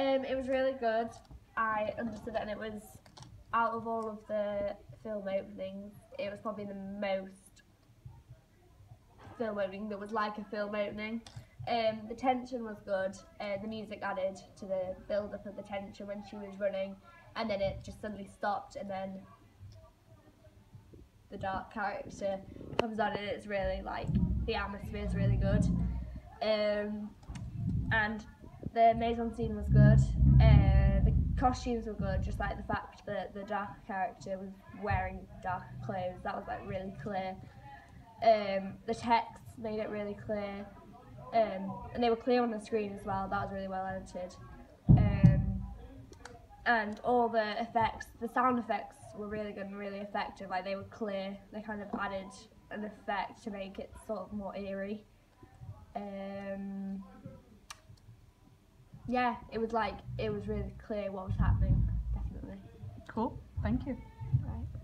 Um, it was really good. I understood it, and it was out of all of the film openings, it was probably the most film opening that was like a film opening. Um, the tension was good. Uh, the music added to the build up of the tension when she was running, and then it just suddenly stopped, and then the dark character comes on, and it's really like the atmosphere is really good. Um, and the mise-en-scène was good. Uh, the costumes were good, just like the fact that the dark character was wearing dark clothes. That was like really clear. Um, the text made it really clear, um, and they were clear on the screen as well. That was really well edited. Um, and all the effects, the sound effects were really good and really effective. Like they were clear. They kind of added an effect to make it sort of more eerie. Um, yeah, it was like it was really clear what was happening. Definitely. Cool. Thank you.